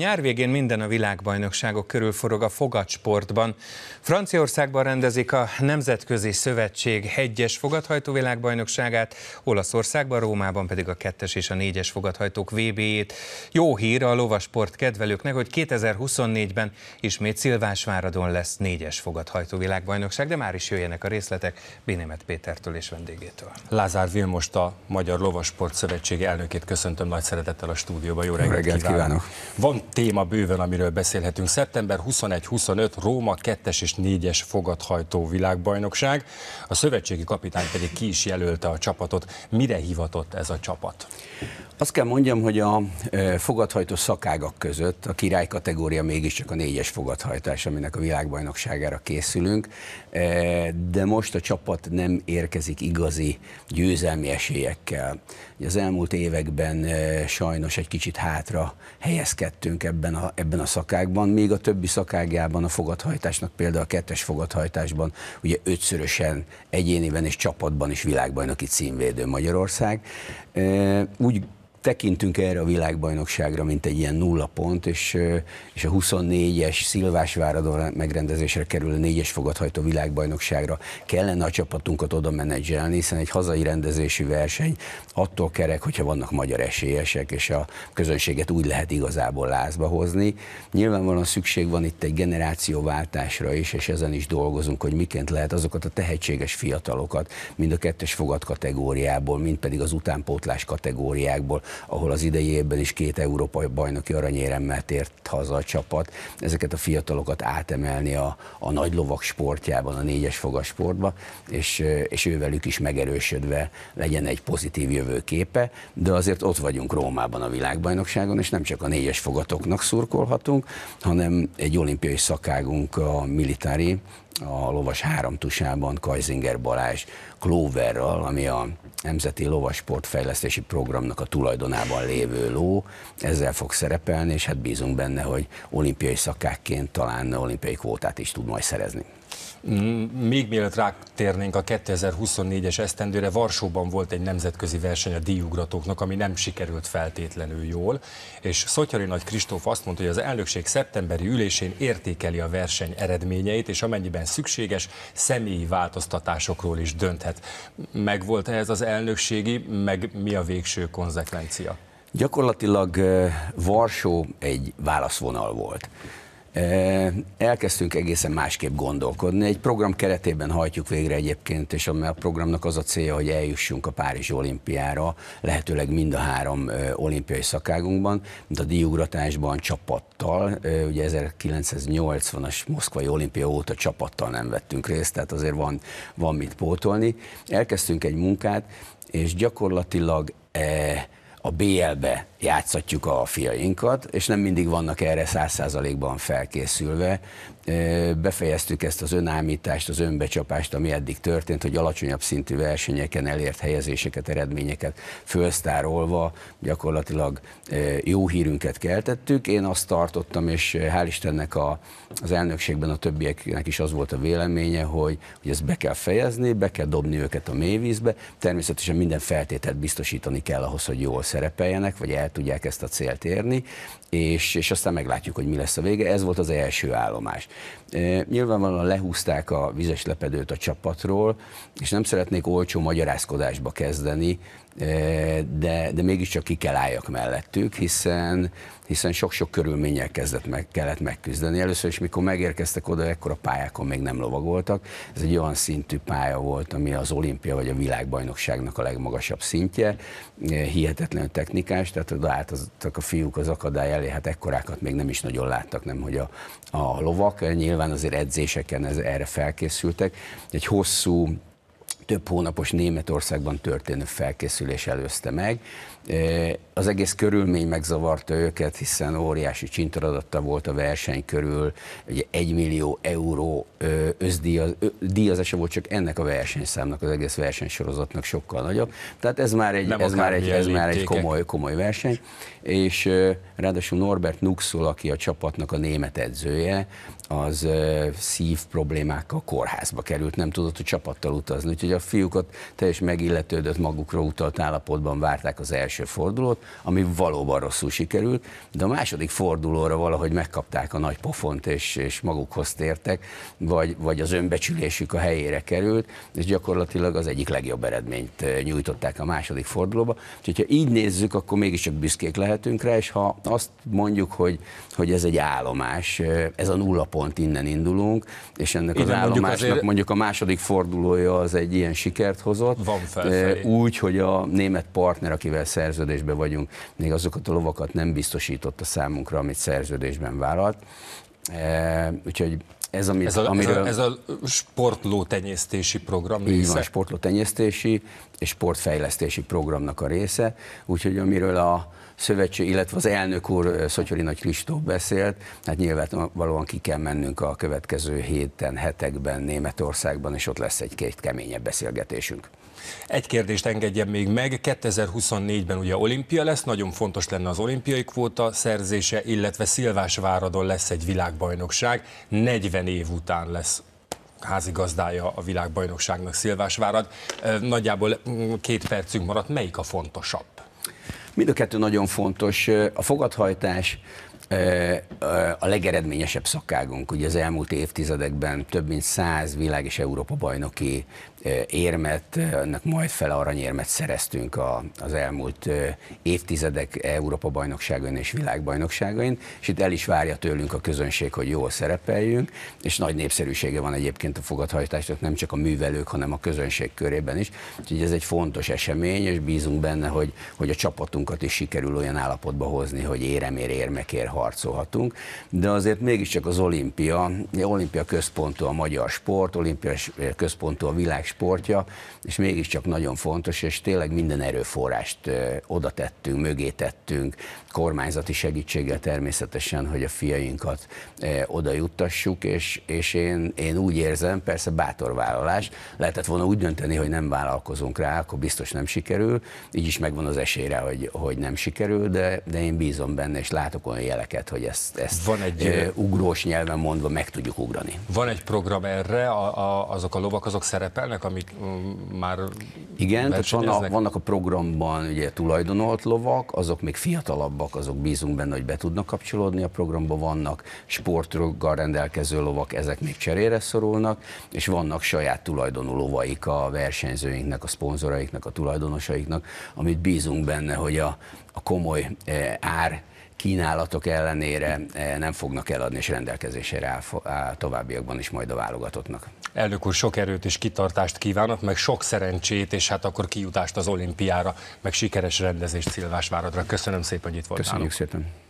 Nyár végén minden a világbajnokságok körül forog a fogatsportban. Franciaországban rendezik a Nemzetközi Szövetség hegyes fogathajtó világbajnokságát, Olaszországban, Rómában pedig a kettes és a négyes fogathajtók VB-jét. Jó hír a lovasport kedvelőknek, hogy 2024-ben ismét Szilvásváradon lesz négyes fogathajtó világbajnokság, de már is jöjjenek a részletek Bénémet Pétertől és vendégétől. Lázár Vilmost, a Magyar Lovasport Szövetség elnökét köszöntöm nagy szeretettel a stúdióban. Jó reggelt, Jó reggelt kívánok! kívánok. Van téma bőven, amiről beszélhetünk. Szeptember 21-25 Róma 2-es és 4-es fogadhajtó világbajnokság. A szövetségi kapitány pedig ki is jelölte a csapatot. Mire hivatott ez a csapat? Azt kell mondjam, hogy a fogadhajtó szakágak között a király kategória mégiscsak a négyes fogadhajtás, aminek a világbajnokságára készülünk, de most a csapat nem érkezik igazi győzelmi esélyekkel. Az elmúlt években sajnos egy kicsit hátra helyezkedtünk ebben a, ebben a szakágban, míg a többi szakágjában a fogadhajtásnak, például a kettes fogadhajtásban ugye ötszörösen egyéniben és csapatban is világbajnoki címvédő Magyarország. Úgy tekintünk erre a világbajnokságra, mint egy ilyen nulla pont, és, és a 24-es Szilvásváradon megrendezésre kerülő négyes fogadhajtó világbajnokságra kellene a csapatunkat oda menedzselni, hiszen egy hazai rendezésű verseny attól kerek, hogyha vannak magyar esélyesek, és a közönséget úgy lehet igazából lázba hozni. Nyilvánvalóan szükség van itt egy generációváltásra is, és ezen is dolgozunk, hogy miként lehet azokat a tehetséges fiatalokat, mind a kettes fogad kategóriából, mind pedig az utánpótlás kategóriákból ahol az idei évben is két európai bajnoki aranyéremmel tért haza a csapat. Ezeket a fiatalokat átemelni a, a nagy lovak sportjában, a négyes fogas sportba, és, és ővelük is megerősödve legyen egy pozitív jövőképe, de azért ott vagyunk Rómában a világbajnokságon, és nem csak a négyes fogatoknak szurkolhatunk, hanem egy olimpiai szakágunk a militári, a lovas háromtusában Kajzinger Balázs Cloverral, ami a Nemzeti Lovasportfejlesztési Programnak a tulajdonában lévő ló, ezzel fog szerepelni, és hát bízunk benne, hogy olimpiai szakákként talán olimpiai kvótát is tud majd szerezni. Még mielőtt rátérnénk a 2024-es esztendőre, Varsóban volt egy nemzetközi verseny a díjugratóknak, ami nem sikerült feltétlenül jól, és Szotyari Nagy Kristóf azt mondta, hogy az elnökség szeptemberi ülésén értékeli a verseny eredményeit, és amennyiben szükséges, személyi változtatásokról is dönthet. Meg volt ez az elnökségi, meg mi a végső konzekvencia? Gyakorlatilag Varsó egy válaszvonal volt elkezdtünk egészen másképp gondolkodni. Egy program keretében hajtjuk végre egyébként, és a programnak az a célja, hogy eljussunk a Párizsi olimpiára, lehetőleg mind a három olimpiai szakágunkban, mint a diugratásban csapattal. Ugye 1980-as moszkvai olimpia óta csapattal nem vettünk részt, tehát azért van, van mit pótolni. Elkezdtünk egy munkát, és gyakorlatilag a BL-be játszatjuk a fiainkat, és nem mindig vannak erre száz százalékban felkészülve. Befejeztük ezt az önállítást, az önbecsapást, ami eddig történt, hogy alacsonyabb szintű versenyeken elért helyezéseket, eredményeket fölsztárolva gyakorlatilag jó hírünket keltettük. Én azt tartottam, és hál' Istennek a, az elnökségben a többieknek is az volt a véleménye, hogy, hogy ezt be kell fejezni, be kell dobni őket a mélyvízbe. Természetesen minden feltételt biztosítani kell ahhoz, hogy jól szerepeljenek, vagy el tudják ezt a célt érni, és, és aztán meglátjuk, hogy mi lesz a vége. Ez volt az első állomás. E, nyilvánvalóan lehúzták a vizes lepedőt a csapatról, és nem szeretnék olcsó magyarázkodásba kezdeni, e, de, de mégiscsak ki kell álljak mellettük, hiszen hiszen sok-sok körülménnyel kezdett meg, kellett megküzdeni. Először is, mikor megérkeztek oda, ekkor a pályákon még nem lovagoltak. Ez egy olyan szintű pálya volt, ami az olimpia vagy a világbajnokságnak a legmagasabb szintje. Hihetetlen technikás, tehát oda álltak a fiúk az akadály elé, hát ekkorákat még nem is nagyon láttak, nem hogy a, a lovak. Nyilván azért edzéseken ez, erre felkészültek. Egy hosszú több hónapos Németországban történő felkészülés előzte meg. Az egész körülmény megzavarta őket, hiszen óriási csintoradatta volt a verseny körül, ugye egy millió euró összdíjazása volt csak ennek a versenyszámnak, az egész versenysorozatnak sokkal nagyobb. Tehát ez már egy, ez már egy, ez már egy komoly, komoly verseny, és ráadásul Norbert Nuxul, aki a csapatnak a német edzője, az szív problémákkal kórházba került, nem tudott a csapattal utazni, úgyhogy a fiúkat teljes megilletődött magukra utalt állapotban várták az első fordulót, ami valóban rosszul sikerült, de a második fordulóra valahogy megkapták a nagy pofont, és, és magukhoz tértek, vagy, vagy az önbecsülésük a helyére került, és gyakorlatilag az egyik legjobb eredményt eh, nyújtották a második fordulóba. Úgyhogy ha így nézzük, akkor mégiscsak büszkék lehetünk rá, és ha azt mondjuk, hogy, hogy ez egy állomás, eh, ez a nulla pont innen indulunk, és ennek Igen, az mondjuk állomásnak azért- mondjuk a második fordulója az egy ilyen sikert hozott. Van felfelé. Eh, Úgy, hogy a német partner, akivel szerződésben vagyunk, még azokat a lovakat nem biztosította számunkra, amit szerződésben vállalt. Eh, Úgyhogy ez, amit, Ez a, amiről... ez, a, ez a sportló tenyésztési program Így része? van, sportlótenyésztési és sportfejlesztési programnak a része, úgyhogy amiről a szövetség, illetve az elnök úr eh, Szotyori Nagy Kristóf beszélt, hát nyilvánvalóan ki kell mennünk a következő héten, hetekben Németországban, és ott lesz egy-két keményebb beszélgetésünk. Egy kérdést engedjen még meg, 2024-ben ugye olimpia lesz, nagyon fontos lenne az olimpiai kvóta szerzése, illetve Szilvásváradon lesz egy világbajnokság, 40 év után lesz házigazdája a világbajnokságnak Szilvásvárad. Nagyjából mm, két percünk maradt, melyik a fontosabb? Mind a kettő nagyon fontos. A fogadhajtás a legeredményesebb szakágunk. Ugye az elmúlt évtizedekben több mint száz világ és Európa bajnoki érmet, ennek majd fele aranyérmet szereztünk az elmúlt évtizedek Európa bajnokságain és világbajnokságain, és itt el is várja tőlünk a közönség, hogy jól szerepeljünk, és nagy népszerűsége van egyébként a fogadhajtásnak nem csak a művelők, hanem a közönség körében is. Úgyhogy ez egy fontos esemény, és bízunk benne, hogy, hogy a csapatunkat is sikerül olyan állapotba hozni, hogy éremér, érmekért harcolhatunk. De azért mégiscsak az olimpia, olimpia központú a magyar sport, olimpia központú a világ sportja, és mégiscsak nagyon fontos, és tényleg minden erőforrást oda tettünk, mögé tettünk, kormányzati segítséggel természetesen, hogy a fiainkat oda juttassuk, és, és én, én úgy érzem, persze bátor vállalás, lehetett volna úgy dönteni, hogy nem vállalkozunk rá, akkor biztos nem sikerül, így is megvan az esélyre, hogy, hogy nem sikerül, de, de én bízom benne, és látok olyan jeleket, hogy ezt, ezt Van egy- ugrós nyelven mondva meg tudjuk ugrani. Van egy program erre, a, a, azok a lovak azok szerepelnek, amik mm, már Igen, tehát vannak, versenyeznek? vannak a programban ugye tulajdonolt lovak, azok még fiatalabbak, azok bízunk benne, hogy be tudnak kapcsolódni a programba, vannak sportroggal rendelkező lovak, ezek még cserére szorulnak, és vannak saját tulajdonú lovaik a versenyzőinknek, a szponzoraiknak, a tulajdonosaiknak, amit bízunk benne, hogy a, a komoly eh, ár kínálatok ellenére eh, nem fognak eladni, és rendelkezésére áll, továbbiakban is majd a válogatottnak. Elnök úr, sok erőt és kitartást kívánok, meg sok szerencsét, és hát akkor kijutást az olimpiára, meg sikeres rendezést Szilvásváradra. Köszönöm szépen, hogy itt voltál. Köszönjük szépen!